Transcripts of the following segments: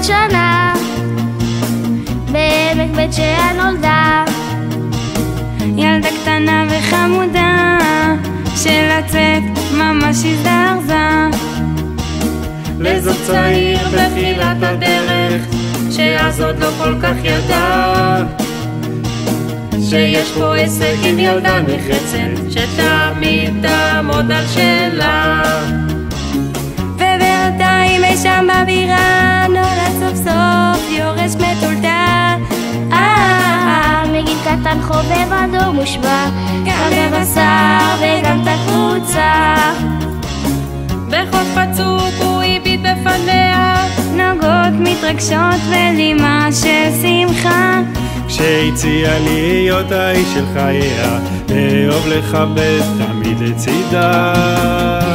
בת שנה, בעמק בית שאה נולדה, ילדה קטנה וחמודה, שלצאת ממש הזדרזה. לזוג צעיר בתחילת הדרך, שאז עוד לא כל כך ידע. שיש פה עסק עם ילדה נחרצת, שתמיד תעמוד על שלה. ובינתיים יש מושבע גם בבשר וגם את הקבוצה בחוף פצוק הוא הביט בפניה נוגות מתרגשות ולימה של שמחה שהציעה להיות האיש של חייה, לאהוב לכבד תמיד לצידה.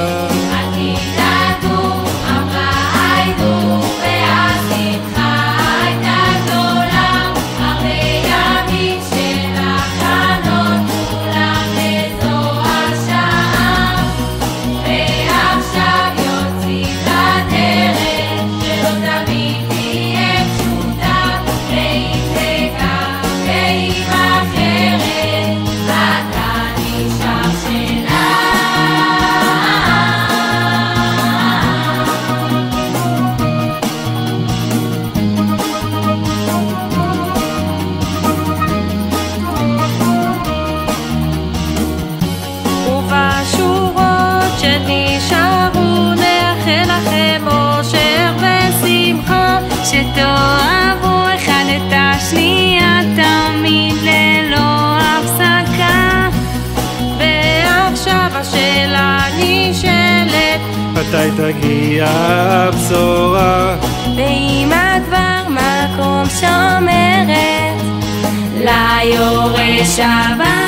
מתי תגיע הבשורה? ואמא כבר מקום שומרת ליורש הבא